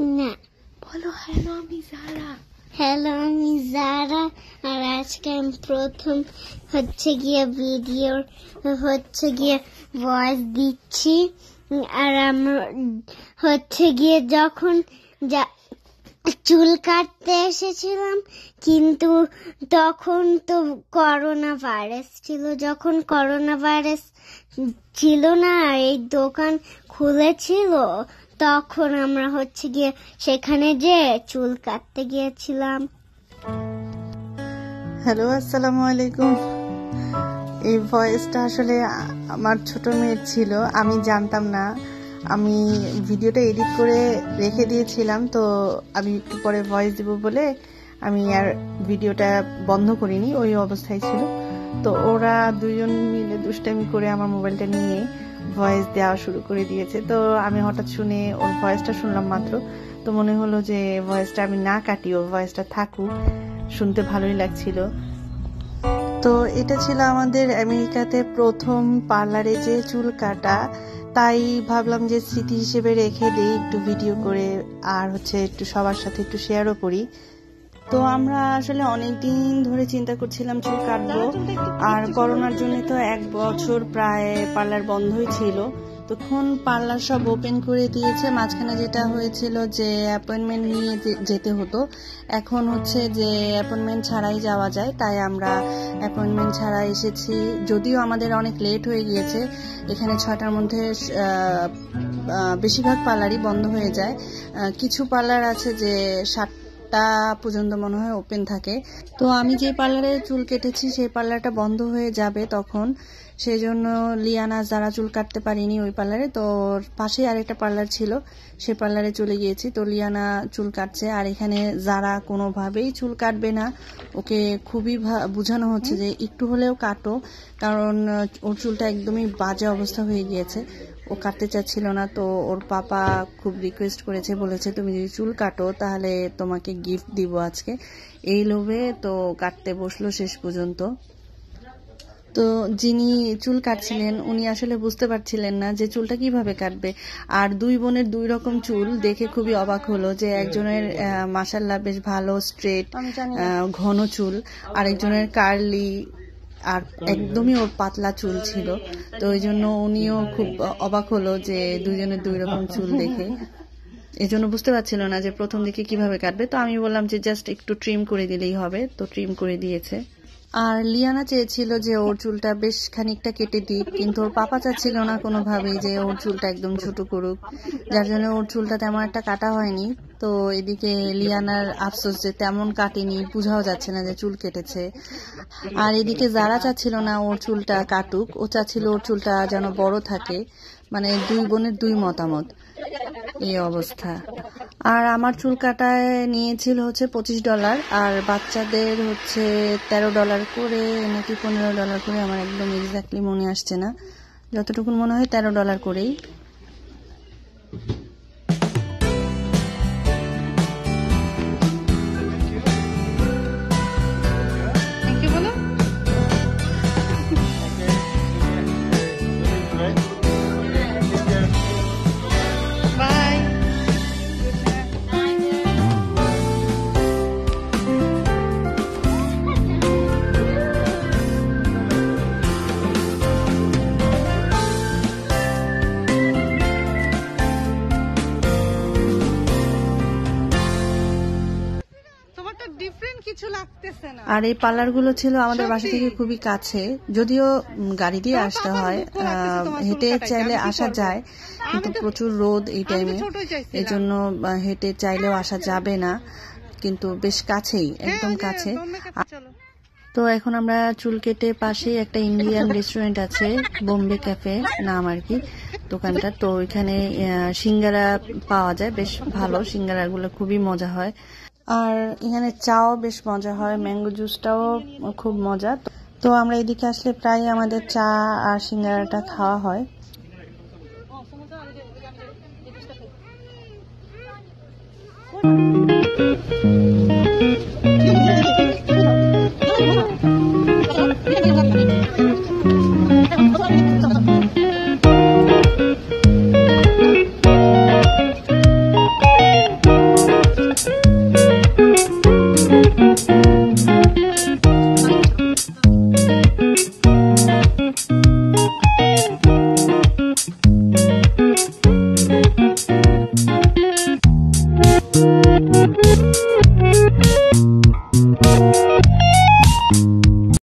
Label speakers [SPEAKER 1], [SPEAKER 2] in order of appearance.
[SPEAKER 1] না।
[SPEAKER 2] বলো হ্যালো আমি যারা।
[SPEAKER 1] হ্যালো আমি জারা আর আজকে আমি প্রথম হচ্ছে গিয়ে ভিডিও হচ্ছে গিয়ে ভয়েস দিচ্ছি। আর আমরা হচ্ছে গিয়ে যখন যা চুল কাটতে এসেছিলাম কিন্তু তখন তো করোনা ভাইরাস ছিল। যখন করোনা ভাইরাস ছিল না এই দোকান খুলেছিল তখন আমরা হচ্ছে গিয়ে সেখানে যে চুল কাটতে গিয়েছিলাম।
[SPEAKER 3] হ্যালো, আসসালামু আলাইকুম। এই ভয়েসটা আসলে আমার ছোট মেয়ের ছিল, আমি জানতাম না। আমি ভিডিওটা এডিট করে রেখে দিয়েছিলাম, তো আমি একটু পরে ভয়েস দেবো বলে আমি আর ভিডিওটা বন্ধ করিনি, ওই অবস্থায় ছিল। তো ওরা দুজন মিলে দুষ্টামি করে আমার মোবাইলটা নিয়ে ভয়েস দেওয়া শুরু করে দিয়েছে। তো আমি হঠাৎ শুনে ওর ভয়েসটা শুনলাম মাত্র। তো মনে হলো যে ভয়েসটা আমি না কাটি ওর ভয়েসটা থাকুক। শুনতে ভালোই লাগছিল। তো এটা ছিল আমাদের আমেরিকাতে প্রথম পার্লারে যে চুল কাটা। তাই ভাবলাম যে স্মৃতি হিসেবে রেখে দিই একটু ভিডিও করে, আর হচ্ছে একটু সবার সাথে একটু শেয়ারও করি। তো আমরা আসলে অনেক দিন ধরে চিন্তা করছিলাম চুল কাটবো। আর করোনার জন্য তো এক বছর প্রায় পার্লার বন্ধই ছিল। তখন পার্লার সব ওপেন করে দিয়েছে। মাঝখানে যেটা হয়েছিল যে অ্যাপয়েন্টমেন্ট নিয়ে যেতে হতো। এখন হচ্ছে যে অ্যাপয়েন্টমেন্ট ছাড়াই যাওয়া যায়। তাই আমরা অ্যাপয়েন্টমেন্ট ছাড়া এসেছি। যদিও আমাদের অনেক লেট হয়ে গিয়েছে। এখানে ছয়টার মধ্যে বেশিরভাগ পার্লারই বন্ধ হয়ে যায়। কিছু পার্লার আছে যে সাতটা পর্যন্ত মনে হয় ওপেন থাকে। তো আমি যে পার্লারে চুল কেটেছি সেই পার্লারটা বন্ধ হয়ে যাবে তখন। সেই জন্য লিয়ানা যারা চুল কাটতে পারিনি ওই পার্লারে তো পাশেই আরেকটা পার্লার ছিল সে পার্লারে চলে গিয়েছি। তো লিয়ানা চুল কাটছে আর এখানে যারা কোনোভাবেই চুল কাটবে না ওকে খুবই বোঝানো হচ্ছে যে একটু হলেও কাটো। কারণ ওর চুলটা একদমই বাজে অবস্থা হয়ে গিয়েছে। ও কাটতে চাচ্ছিল না তো ওর পাপা খুব রিকোয়েস্ট করেছে বলেছে তুমি যদি চুল কাটো তাহলে তোমাকে গিফট দিব আজকে। এই লোভে তো কাটতে বসল শেষ পর্যন্ত। তো যিনি চুল কাটছিলেন উনি আসলে বুঝতে পারছিলেন না যে চুলটা কীভাবে কাটবে। আর দুই বোনের দুই রকম চুল দেখে খুবই অবাক হলো যে একজনের মাসাল্লাহ বেশ ভালো স্ট্রেট ঘন চুল আরেকজনের কার্লি আর একদমই ওর পাতলা চুল ছিল। তো ওই জন্য উনিও খুব অবাক হলো যে দুজনের দুই রকম চুল দেখে। এই জন্য বুঝতে পারছিল না যে প্রথম দিকে কীভাবে কাটবে। তো আমি বললাম যে জাস্ট একটু ট্রিম করে দিলেই হবে। তো ট্রিম করে দিয়েছে। আর লিয়ানা চেয়েছিল যে ওর চুলটা বেশ খানিকটা কেটে দিক, কিন্তু ওর পাপা চাচ্ছিল না কোনোভাবেই যে ওর চুলটা একদম ছোট করুক। যার জন্য ওর চুলটা তেমন একটা কাটা হয়নি। তো এদিকে লিয়ানার আফসোস যে তেমন কাটেনি, বোঝাও যাচ্ছে না যে চুল কেটেছে। আর এদিকে যারা চাচ্ছিল না ওর চুলটা কাটুক, ও চাচ্ছিল ওর চুলটা যেন বড় থাকে মানে দুই বোনের দুই মতামত। এই অবস্থা। আর আমার চুল কাটায় নিয়েছিল হচ্ছে পঁচিশ ডলার, আর বাচ্চাদের হচ্ছে তেরো ডলার করে নাকি পনেরো ডলার করে, আমার একদম এক্স্যাক্টলি মনে আসছে না। যতটুকু মনে হয় তেরো ডলার করেই। আর এই পার্লারগুলো ছিল আমাদের বাসা থেকে খুবই কাছে। যদিও গাড়ি দিয়ে আসতে হয় হেঁটে চাইলে আসা যায় কিন্তু প্রচুর রোদ এই টাইমে এই জন্য হেঁটে চাইলেও আসা যাবে না কিন্তু বেশ কাছেই একদম কাছে। তো এখন আমরা চুল কেটে পাশেই একটা ইন্ডিয়ান রেস্টুরেন্ট আছে বোম্বে ক্যাফে নাম আর কি। দোকানটা তো ওইখানে সিঙ্গারা পাওয়া যায় বেশ ভালো সিঙ্গারাগুলো খুবই মজা হয়। আর এখানে চাও বেশ মজা হয় ম্যাঙ্গো জুসটাও খুব মজা তো আমরা এদিকে আসলে প্রায় আমাদের চা আর সিঙ্গারাটা খাওয়া হয়